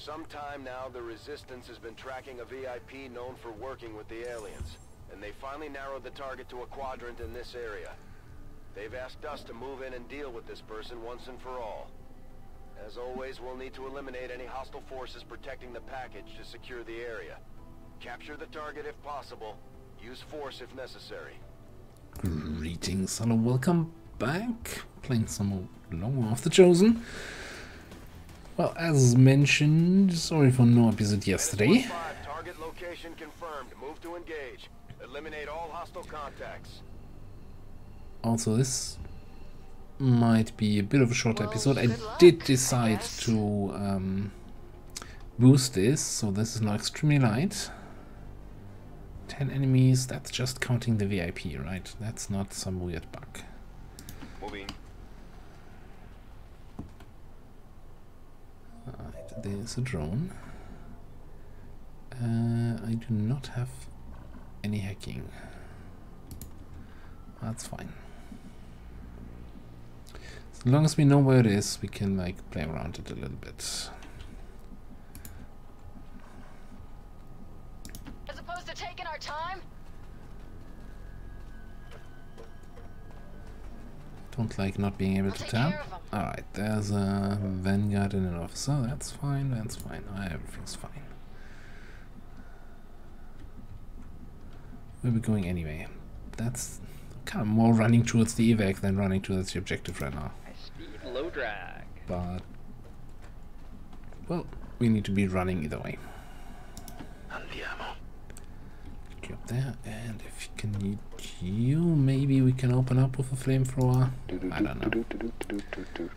some time now, the Resistance has been tracking a VIP known for working with the aliens. And they finally narrowed the target to a quadrant in this area. They've asked us to move in and deal with this person once and for all. As always, we'll need to eliminate any hostile forces protecting the package to secure the area. Capture the target if possible. Use force if necessary. Greetings, hello, welcome back. Playing some more of the Chosen. Well, as mentioned, sorry for no episode yesterday. Target location confirmed. Move to engage. Eliminate all hostile contacts. Also, this might be a bit of a short Well, episode. I good luck, did I decide guess. to um, boost this, so this is now extremely light. 10 enemies, that's just counting the VIP, right? That's not some weird bug. Moving. Alright, there's a drone. Uh, I do not have any hacking. That's fine. As long as we know where it is, we can like play around it a little bit. As opposed to taking our time? Don't like not being able I'll to take tell. care of 'em. Alright, there's a vanguard and an officer. That's fine, that's fine. Everything's fine. Where are we going anyway? That's kind of more running towards the evac than running towards the objective right now. High speed, low drag. But, well, we need to be running either way. Get up there, and if you can need you, maybe we can open up with a flamethrower. I don't know.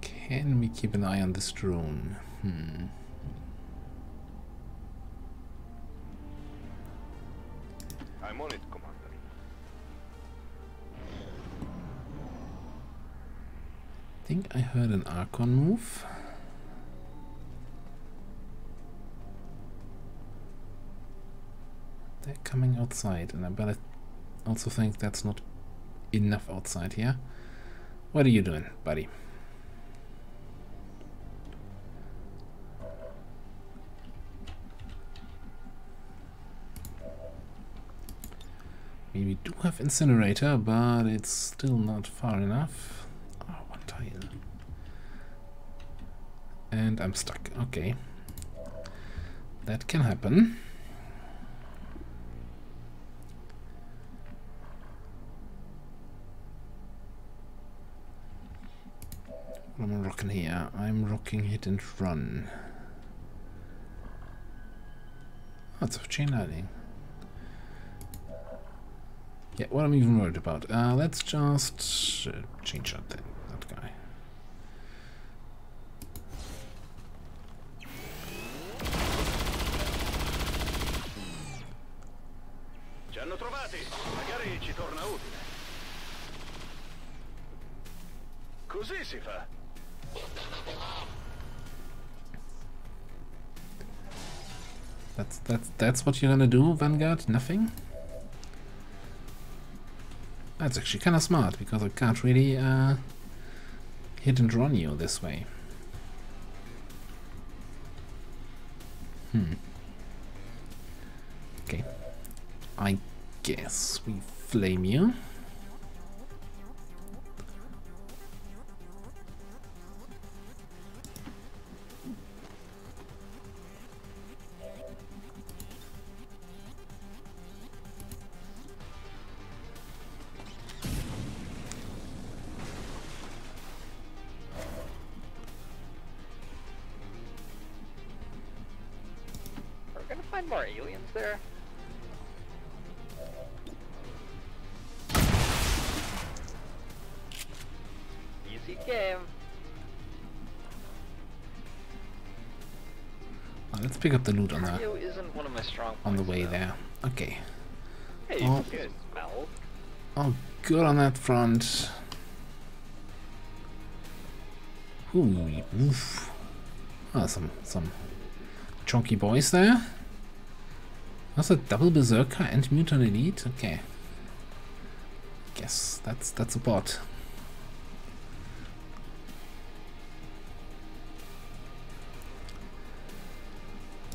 Can we keep an eye on this drone? Hmm. I'm on it. Think I heard an Archon move. They're coming outside, and I better also think that's not enough outside here. What are you doing, buddy? We do have incinerator, but it's still not far enough. Oh. And I'm stuck. Okay. That can happen. What am I rocking here? I'm rocking hit and run. Oh, it's a chain lightning. Yeah, what am I'm even worried about. Uh, let's just uh, change that thing, what you're gonna do, Vanguard? Nothing? That's actually kind of smart because I can't really uh, hit and run you this way. Hmm. Okay. I guess we flame you. Pick up the loot on the isn't one of my strong on the way though. there. Okay. Hey, Oh. smell. Oh, good on that front. Ooh, oof. Ah, some some chunky boys there. That's a double berserker and Muton elite. Okay. guess that's that's a bot.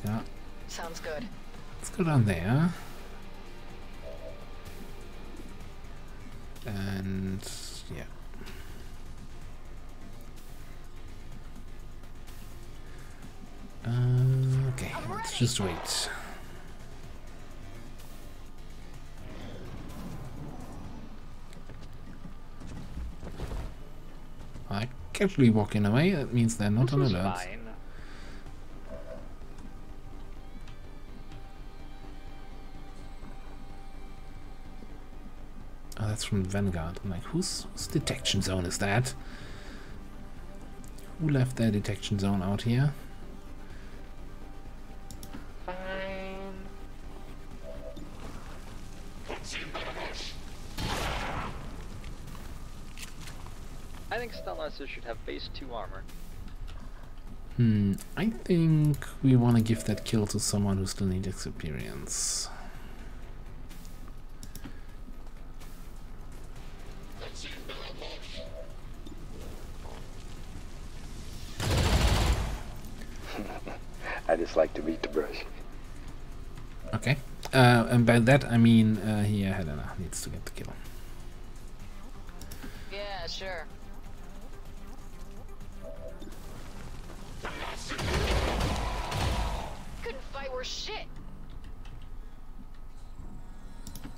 Yeah, Sounds good. let's go down there. And yeah. Uh, okay, let's just wait. I casually walking away, that means they're not on alert. fine. That's from Vanguard. I'm like, whose, whose detection zone is that? Who left their detection zone out here? Fine. I think Stunlancer should have base 2 armor. Hmm, I think we want to give that kill to someone who still needs experience. That I mean uh, here Helena needs to get the kill. Yeah, sure. Couldn't fight worth shit.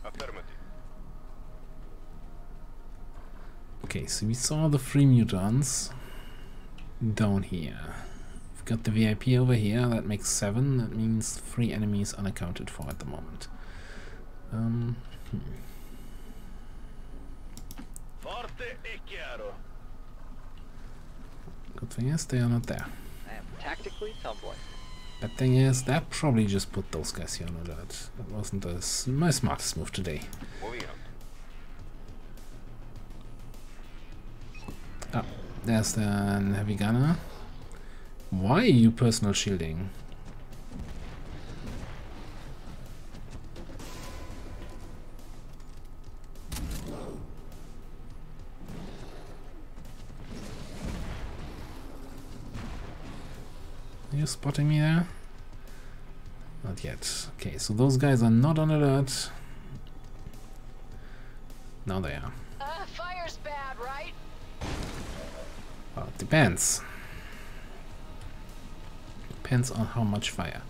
Affirmative. Okay, so we saw the free Mutons down here. We've got the VIP over here, that makes seven. That means three enemies unaccounted for at the moment. Um, hmm. Forte e chiaro. Good thing is they are not there. I am tactically tumbling. Bad thing is that probably just put those guys here on alert. That wasn't the s- my smartest move today. Moving. Ah, there's the heavy gunner. Why are you personal shielding? You spotting me there? Not yet. Okay, so those guys are not on alert. Now they are. Uh, fire's bad, right? Well, it depends. Depends on how much fire.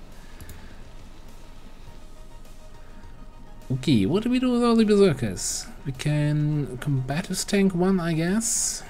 Okay, what do we do with all the berserkers? We can combat his tank one, I guess.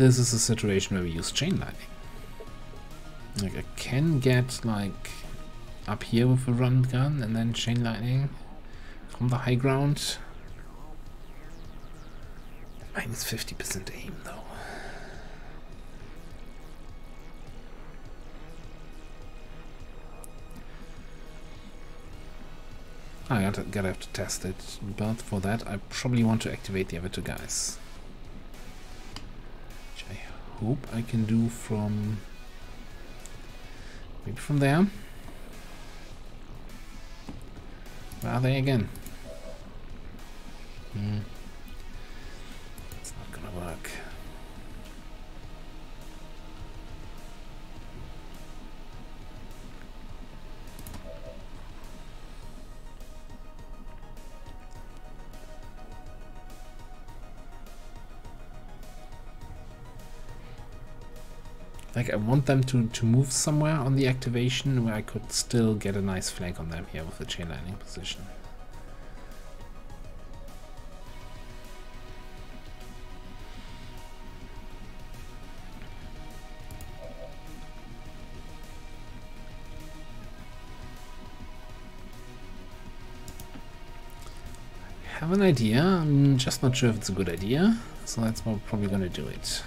This is a situation where we use chain lightning. Like I can get like up here with a run gun and then chain lightning from the high ground. Minus 50% aim though. I gotta, gotta have to test it, but for that I probably want to activate the other two guys. Hope I can do from... Maybe from there? Where are they again? Hmm. I want them to, to move somewhere on the activation where I could still get a nice flank on them here with the chain lightning position. Have an idea, I'm just not sure if it's a good idea, so that's what we're probably gonna do it.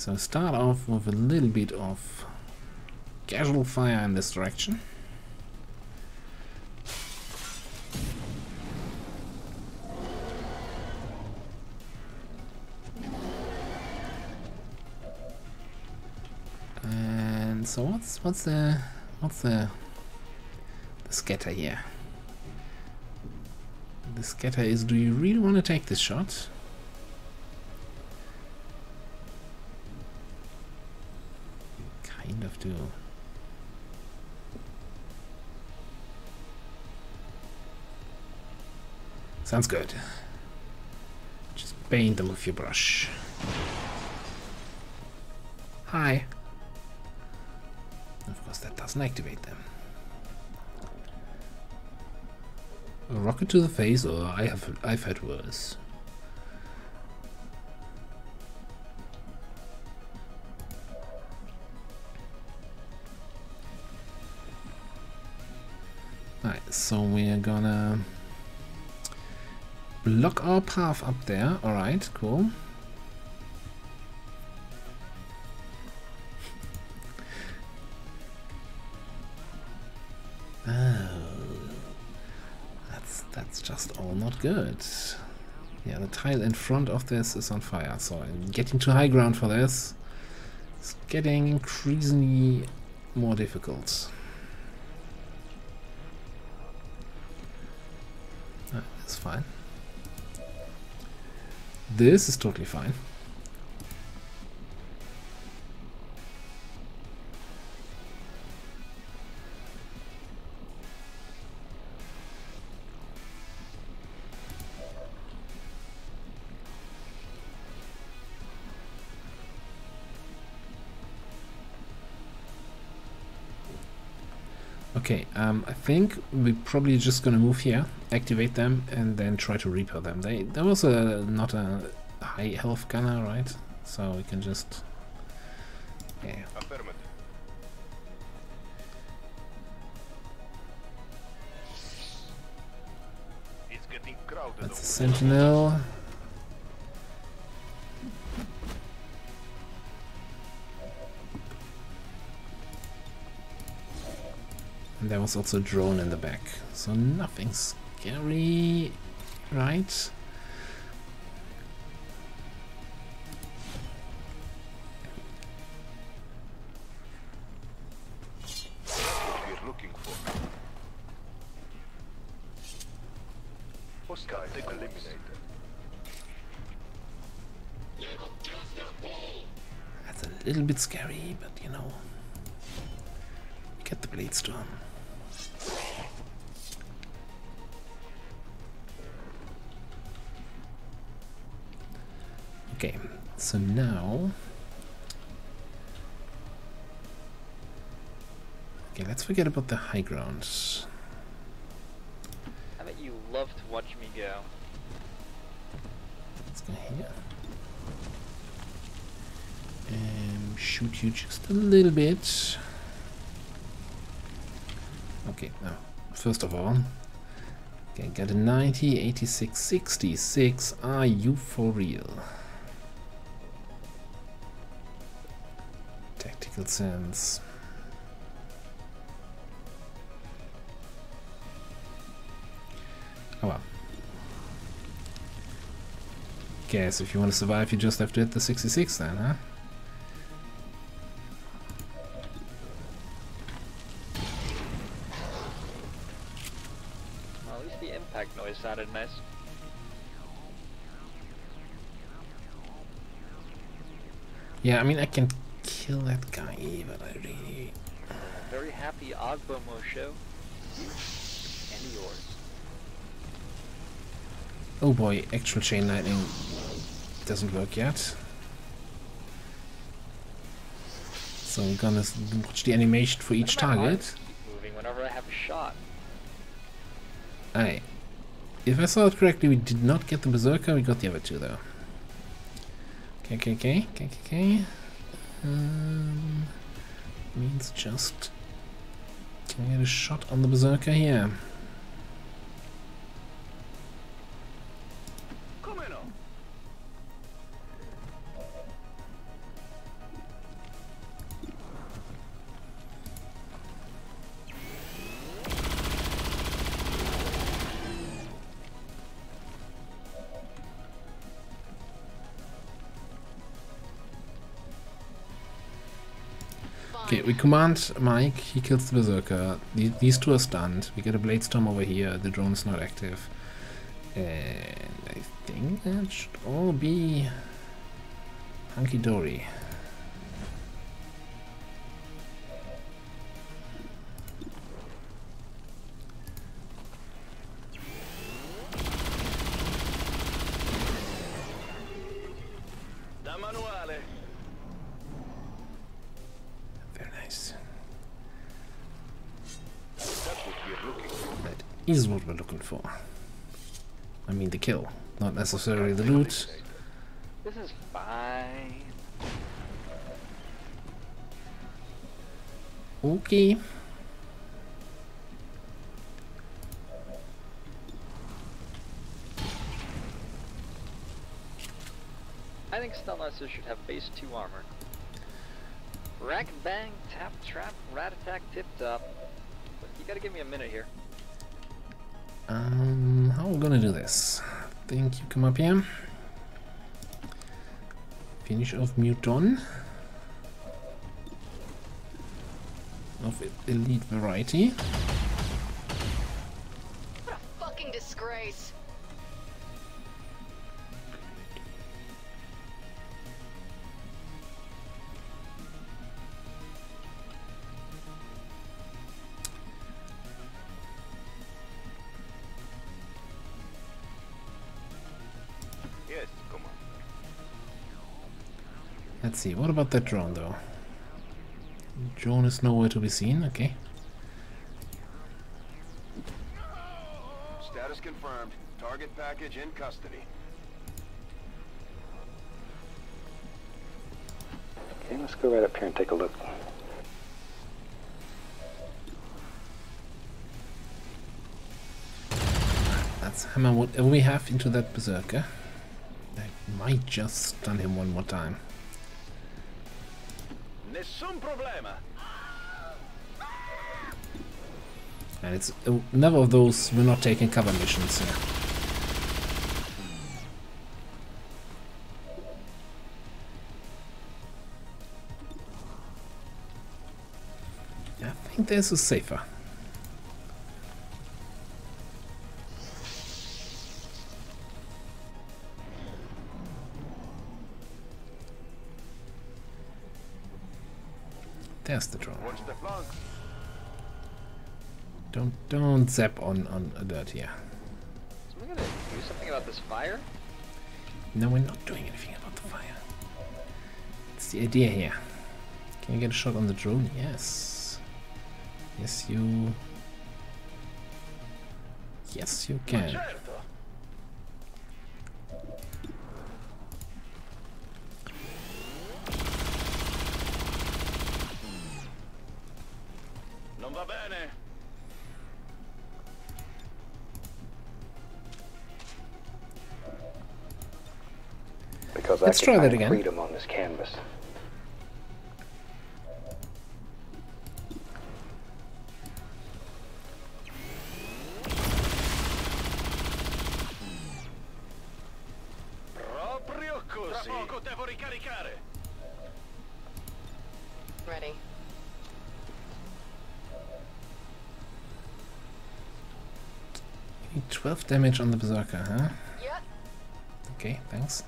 So start off with a little bit of casual fire in this direction. And so what's what's the what's the the scatter here? The scatter is do you really want to take this shot? Do. Sounds good. Just paint them with your brush. Hi. Of course, that doesn't activate them. A rocket to the face, or I have I've had worse. Alright, so we're gonna block our path up there. Alright, cool. Oh, that's that's just all not good. Yeah, the tile in front of this is on fire, so I'm getting to high ground for this It's getting increasingly more difficult. This is totally fine. Okay, um, I think we're probably just gonna move here, activate them, and then try to repair them. They That was a not a high health gunner, right? So we can just... Yeah. That's a sentinel. There was also a drone in the back. So nothing scary, right? That's a little bit scary, but you know, get the blade storm. Okay, so now... Okay, let's forget about the high ground. I bet you love to watch me go. Let's go here. And shoot you just a little bit. Okay, now, first of all, okay, got a 90, 86, 66. Are you for real? Tactical sense. Oh well. Guess if you want to survive, you just have to hit the 66 then, huh? The impact noise sounded nice. Yeah, I mean, I can kill that guy, but I really... Very happy Agbomo show. And yours. Oh boy, actual chain lightning doesn't work yet. So we're gonna watch the animation for each target. Keep moving whenever I have a shot. Aye. If I saw it correctly, we did not get the Berserker, we got the other two though. Okay, okay, okay, okay, okay. Um, means just... Can I get a shot on the Berserker here? Okay, we command Mike, he kills the Berserker. The- These two are stunned. We get a Blade Storm over here, the drone is not active. And I think that should all be hunky kill, not necessarily the loot. This is fine. Okay. I think Stunlancers should have base 2 armor. Rack bang, tap trap, rat attack, tip top. But you gotta give me a minute here. Um, how are we gonna do this? think you come up here. Finish off Muton. Of elite variety. Let's see, what about that drone though? Drone is nowhere to be seen, okay. Status confirmed. Target package in custody. Okay, let's go right up here and take a look. Let's hammer whatever we have into that berserker. I might just stun him one more time. Nessun problema. And it's uh, never of those we're not taking cover missions here. I think this is safer. There's the drone. Watch the flanks. Don't don't zap on on alert here. So we're gonna do something about this fire? No, we're not doing anything about the fire. It's the idea here. Can you get a shot on the drone? Yes. Yes, you. Yes, you can. Because Let's I try that again. freedom on this canvas. Proprio così. Tra poco devo ricaricare. Ready. 12 damage on the berserker, huh? Yep. Okay, thanks.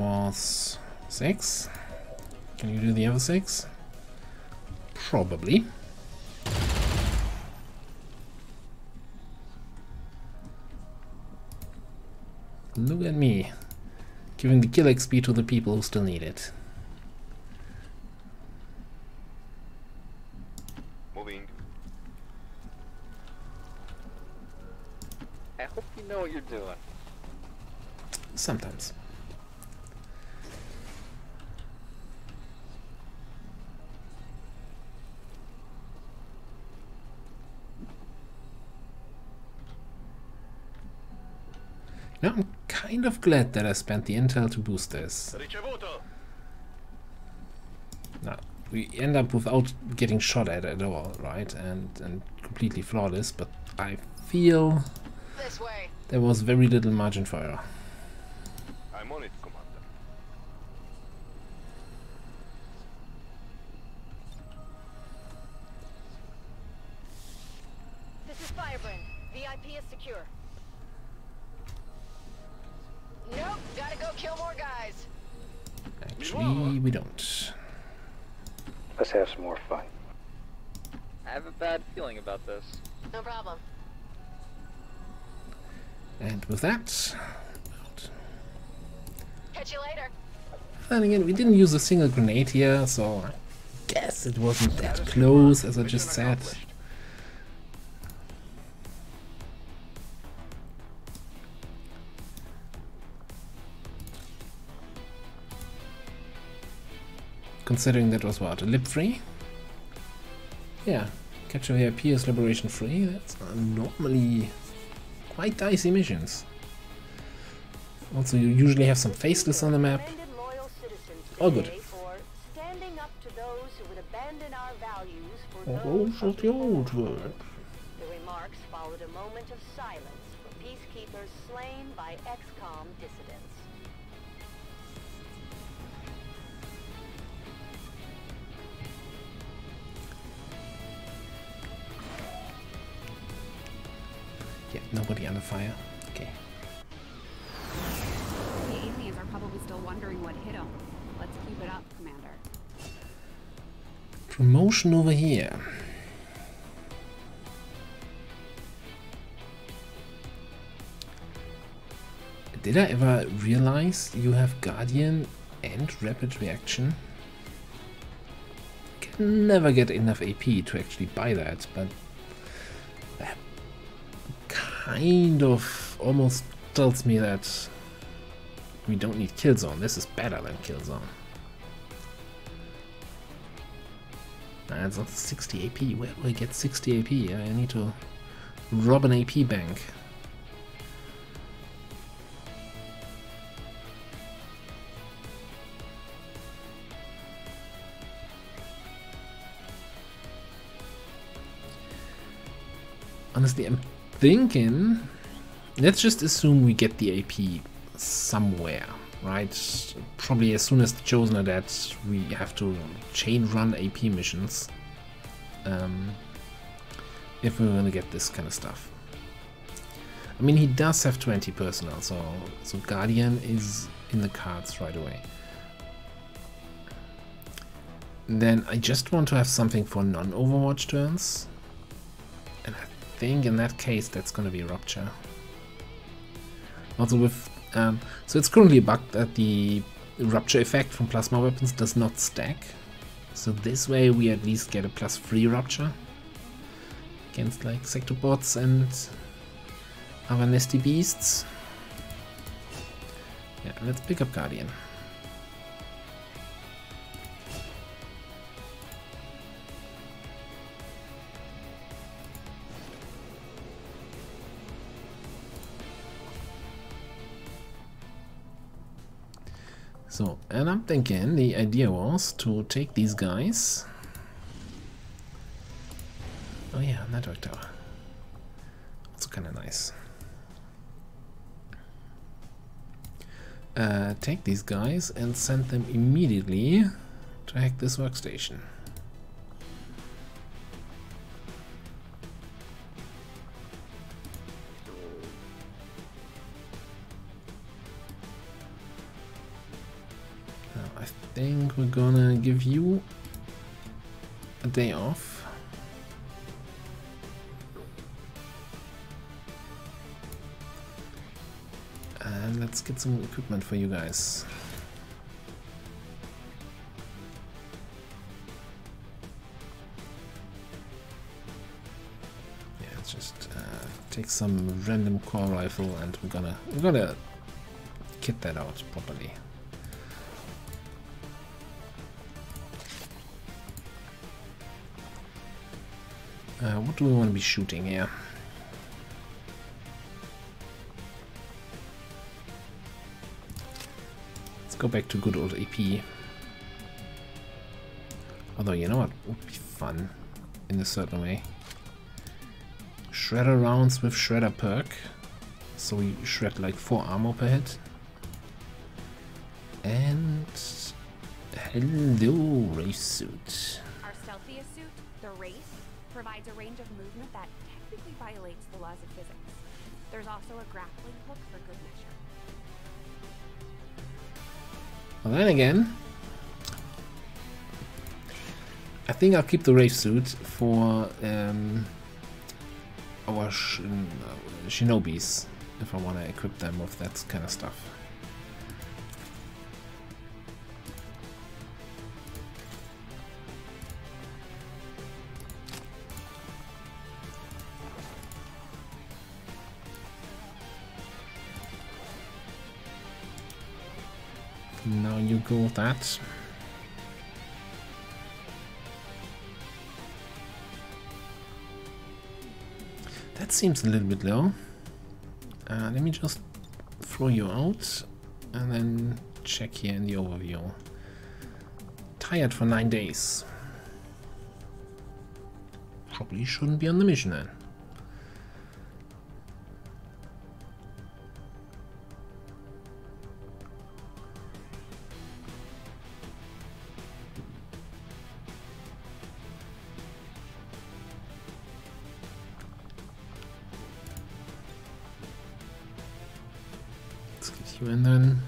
Was six. Can you do the other six? Probably. Look at me, giving the kill XP to the people who still need it. Moving. I hope you know what you're doing. Sometimes. Now I'm kind of glad that I spent the intel to boost this. Now, we end up without getting shot at at all, right? And, and completely flawless, but I feel This way. there was very little margin for error. I'm on it, about this. No problem. And with that, Catch you later. then again, we didn't use a single grenade here, so I guess it wasn't that close as I just said. Considering that was what, a lip free? Yeah, capture VIP is liberation free. That's normally quite dicey missions. Also, you usually have some faceless on the map. Commended loyal citizens Oh, good. today For standing up to those who would abandon our values for Oh, those of the the old world. The remarks followed a moment of silence for peacekeepers slain by XCOM dissidents. Nobody under fire. Okay. The aliens are probably still wondering what hit them. Let's keep it up, Commander. Promotion over here. Did I ever realize you have Guardian and Rapid Reaction? Can never get enough AP to actually buy that, but kind of almost tells me that we don't need Killzone. This is better than Killzone. That's not 60 AP. Where do I get 60 AP? I need to rob an AP bank. Honestly, I'm thinking... Let's just assume we get the AP somewhere, right? Probably as soon as the Chosen are dead, we have to chain run AP missions. Um, if we're gonna get this kind of stuff. I mean, he does have 20 personnel, so, so Guardian is in the cards right away. Then I just want to have something for non-Overwatch turns. And I think in that case that's gonna be Rupture. Also with, um, so it's currently a bug that the Rupture effect from plasma weapons does not stack. So this way we at least get a plus 3 Rupture against like Sectopods and other nasty beasts. Yeah, let's pick up Guardian. So, and I'm thinking the idea was to take these guys. Oh yeah, network tower. Also kind of nice. Uh, take these guys and send them immediately to hack this workstation. Think we're gonna give you a day off. And let's get some equipment for you guys. Yeah, let's just uh, take some random core rifle and we're gonna we're gonna kit that out properly. Uh, what do we want to be shooting here? Let's go back to good old AP. Although, you know what would be fun in a certain way? Shredder rounds with Shredder perk. So we shred like 4 armor per hit. And... Hello, Wraith suit. Our stealthiest suit, the Wraith, provides a range of movement that technically violates the laws of physics. There's also a grappling hook for good measure. Well, then again, I think I'll keep the Wraith suit for um, our sh uh, shinobis if I want to equip them with that kind of stuff. You go with that. That seems a little bit low. Uh, let me just throw you out and then check here in the overview. Tired for nine days. Probably shouldn't be on the mission then. In then.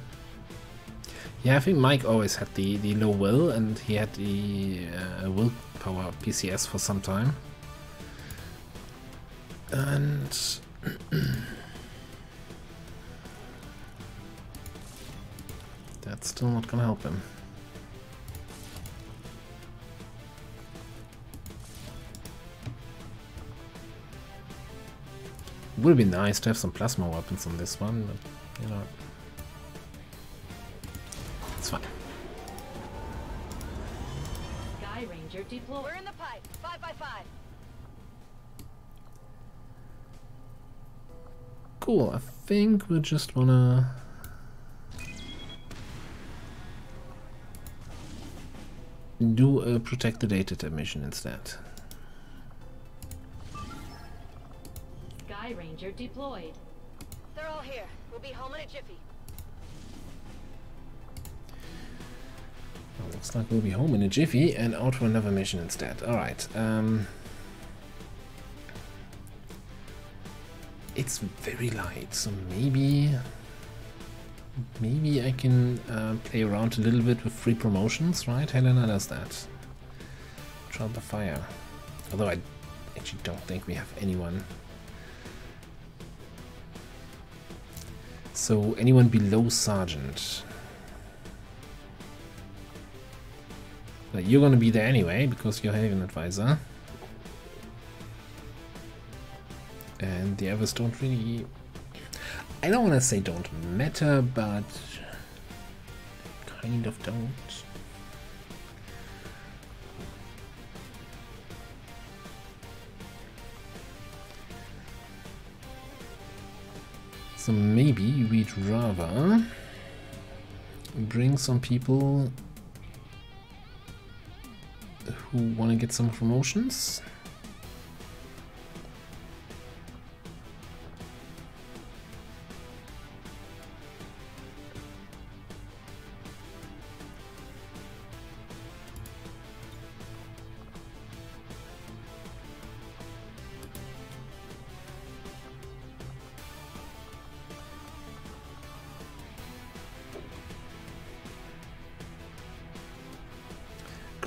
Yeah, I think Mike always had the, the low will and he had the uh, willpower PCS for some time. And that's still not gonna help him. Would be nice to have some plasma weapons on this one, but you know. It's fine. Skyranger deployed. We're in the pipe. Five by five. Cool, I think we just wanna... Do a protect the data mission instead. Skyranger deployed. They're all here. We'll be home in a jiffy. Well, looks like we'll be home in a jiffy and out for another mission instead. Alright, um... It's very light, so maybe... Maybe I can uh, play around a little bit with free promotions, right? Helena does that. Trial the fire. Although I actually don't think we have anyone. So anyone below sergeant. But you're gonna be there anyway, because you're Haven Advisor. And the others don't really... I don't want to say don't matter, but... Kind of don't. So maybe we'd rather bring some people who want to get some promotions.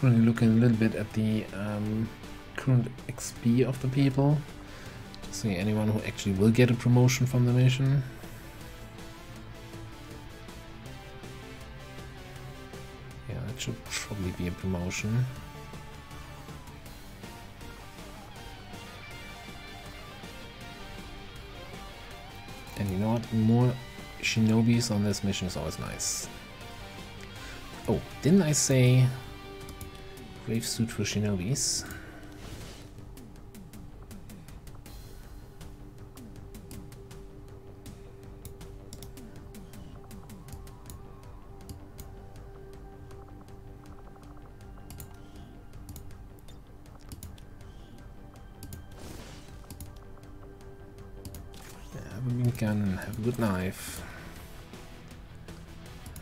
Currently looking a little bit at the um, current XP of the people to see anyone who actually will get a promotion from the mission. Yeah, that should probably be a promotion. And you know what? More shinobis on this mission is always nice. Oh, didn't I say grave suit for shinobis? Have a good knife.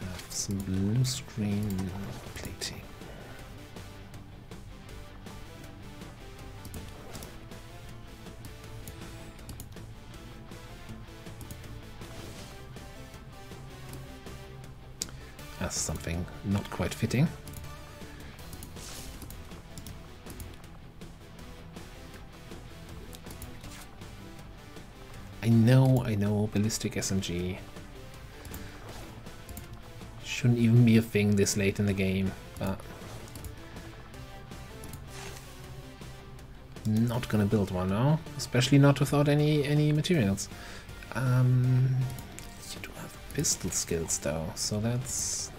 Have some blue screen plating. Something not quite fitting. I know, I know, ballistic SMG shouldn't even be a thing this late in the game, but not gonna build one now, especially not without any any materials. Um, you do have pistol skills though, so that's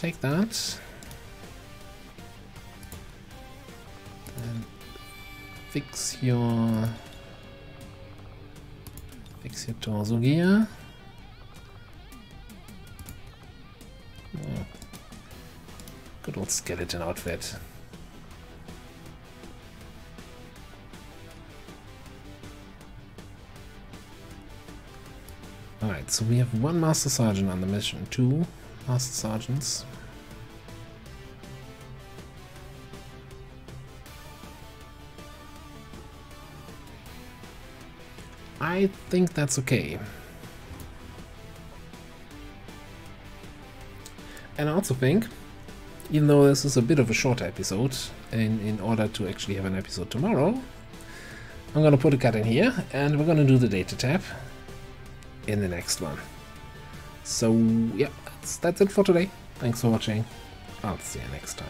take that. And fix your Fix your torso gear. Oh. Good old skeleton outfit. Alright, so we have one Master Sergeant on the mission, two Master Sergeants. I think that's okay. And I also think, even though this is a bit of a short episode, and in order to actually have an episode tomorrow, I'm gonna put a cut in here, and we're gonna do the data tap in the next one. So, yeah, that's, that's it for today. Thanks for watching. I'll see you next time.